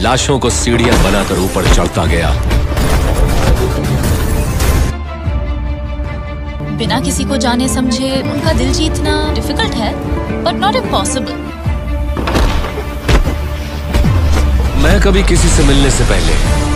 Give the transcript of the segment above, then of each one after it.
लाशों को सीढ़ियाँ बनाकर ऊपर चढ़ता गया। बिना किसी को जाने समझे उनका दिल जीतना डिफ़िकल्ट है बट नॉट इम्पॉसिबल मैं कभी किसी से मिलने से पहले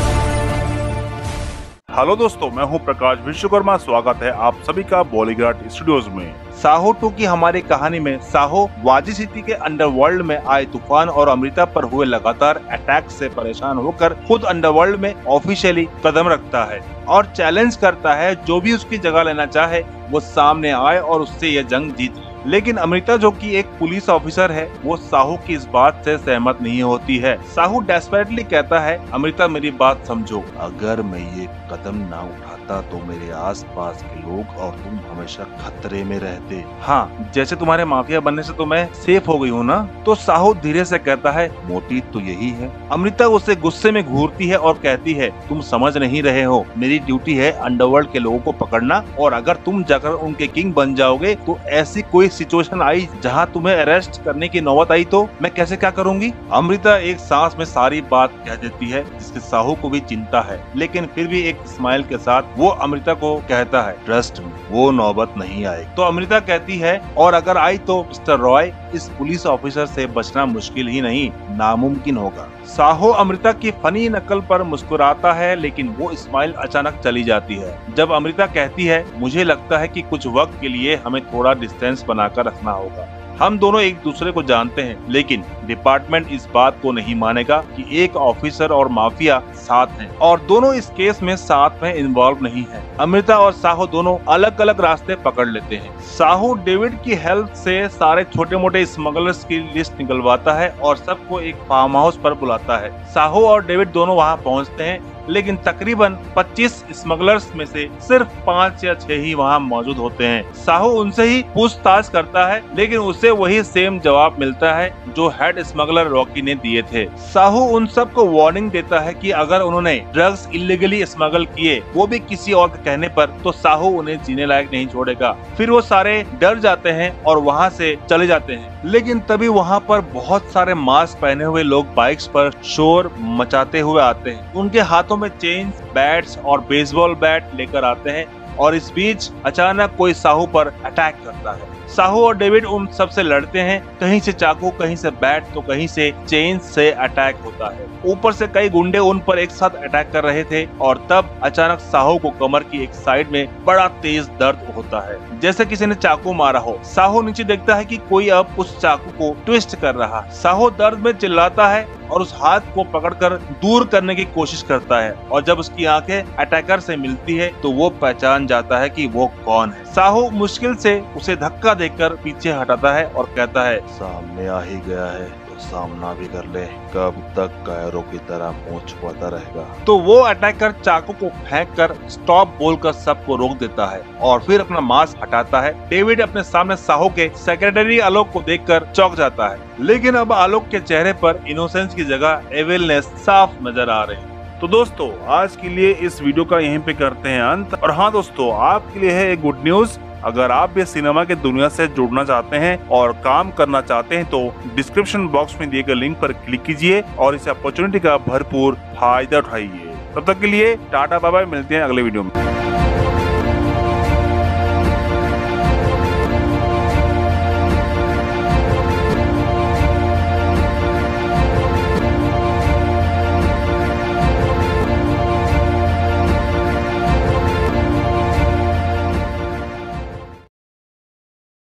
हेलो दोस्तों, मैं हूँ प्रकाश विश्वकर्मा। स्वागत है आप सभी का बॉलीग्राड स्टूडियोज में। साहो टू की हमारी कहानी में साहो वाजी सिटी के अंडरवर्ल्ड में आए तूफ़ान और अमृता पर हुए लगातार अटैक से परेशान होकर खुद अंडरवर्ल्ड में ऑफिशियली कदम रखता है और चैलेंज करता है जो भी उसकी जगह लेना चाहे, वो सामने आए और उससे यह जंग जीत लेकिन अमृता जो कि एक पुलिस ऑफिसर है, वो साहू की इस बात से सहमत नहीं होती है। साहू डेस्परेटली कहता है, अमृता, मेरी बात समझो। अगर मैं ये कदम ना उठाता तो मेरे आसपास के लोग और तुम हमेशा खतरे में रहते। हाँ जैसे तुम्हारे माफिया बनने से तो मैं सेफ़ हो गई हूँ ना? तो साहू धीरे से कहता है, मोटी तो यही है। अमृता उसे गुस्से में घूरती है और कहती है, तुम समझ नहीं रहे हो। मेरी ड्यूटी है अंडरवर्ल्ड के लोगों को पकड़ना और अगर तुम जाकर उनके किंग बन जाओगे तो ऐसी कोई सिचुएशन आई जहाँ तुम्हें अरेस्ट करने की नौबत आई तो मैं कैसे क्या करूँगी? अमृता एक सांस में सारी बात कह देती है, जिसके साहू को भी चिंता है, लेकिन फिर भी एक स्माइल के साथ वो अमृता को कहता है ट्रस्ट वो नौबत नहीं आए तो अमृता कहती है, और अगर आई तो मिस्टर रॉय, इस पुलिस ऑफिसर से बचना मुश्किल ही नहीं, नामुमकिन होगा। साहो अमृता की फनी नकल पर मुस्कुराता है, लेकिन वो स्माइल अचानक चली जाती है। जब अमृता कहती है, मुझे लगता है कि कुछ वक्त के लिए हमें थोड़ा डिस्टेंस बनाकर रखना होगा। हम दोनों एक दूसरे को जानते हैं, लेकिन डिपार्टमेंट इस बात को नहीं मानेगा कि एक ऑफिसर और माफिया साथ हैं। और दोनों इस केस में साथ में इन्वॉल्व नहीं है। अमृता और साहू दोनों अलग अलग रास्ते पकड़ लेते हैं। साहू डेविड की हेल्प से सारे छोटे मोटे स्मगलर्स की लिस्ट निकलवाता है और सबको एक फार्म हाउस पर बुलाता है। साहू और डेविड दोनों वहाँ पहुँचते हैं। लेकिन तकरीबन 25 स्मगलर्स में से सिर्फ़ पाँच या छह ही वहाँ मौजूद होते हैं। साहू उनसे ही पूछताछ करता है, लेकिन उसे वही सेम जवाब मिलता है जो हेड स्मगलर रॉकी ने दिए थे। साहू उन सबको वार्निंग देता है कि अगर उन्होंने ड्रग्स इलीगली स्मगल किए, वो भी किसी और के कहने पर तो साहू उन्हें जीने लायक नहीं छोड़ेगा। फिर वो सारे डर जाते हैं और वहाँ से चले जाते हैं। लेकिन तभी वहाँ पर बहुत सारे मास्क पहने हुए लोग बाइक्स पर शोर मचाते हुए आते हैं। उनके हाथों में चेन बैट्स और बेसबॉल बैट लेकर आते हैं और इस बीच अचानक कोई साहू पर अटैक करता है। साहू और डेविड उन सबसे लड़ते हैं। कहीं से चाकू, कहीं से बैट तो कहीं से चेन से अटैक होता है। ऊपर से कई गुंडे उन पर एक साथ अटैक कर रहे थे और तब अचानक साहू को कमर की एक साइड में बड़ा तेज दर्द होता है। जैसे किसी ने चाकू मारा हो। साहू नीचे देखता है कि कोई अब उस चाकू को ट्विस्ट कर रहा साहू दर्द में चिल्लाता है और उस हाथ को पकड़कर दूर करने की कोशिश करता है और जब उसकी आँखें अटैकर से मिलती है तो वो पहचान जाता है कि वो कौन है। साहू मुश्किल से उसे धक्का देकर पीछे हटाता है और कहता है, सामने आ ही गया है तो सामना भी कर ले। कब तक कायरों की तरह पहुँच पाता रहेगा? तो वो अटैकर चाकू को फेंक कर स्टॉप बोलकर सबको रोक देता है और फिर अपना मास्क हटाता है। डेविड अपने सामने साहू के सेक्रेटरी आलोक को देखकर चौक जाता है। लेकिन अब आलोक के चेहरे पर इनोसेंस की जगह एविलनेस साफ़ नज़र आ रही है। तो दोस्तों, आज के लिए इस वीडियो का यहीं पे करते हैं अंत। और हाँ दोस्तों, आपके लिए है एक गुड न्यूज़ अगर आप भी सिनेमा के दुनिया से जुड़ना चाहते हैं और काम करना चाहते हैं तो डिस्क्रिप्शन बॉक्स में दिए गए लिंक पर क्लिक कीजिए और इस अपॉर्चुनिटी का भरपूर फ़ायदा उठाइए। तब तक के लिए टाटा बाय मिलते हैं अगले वीडियो में।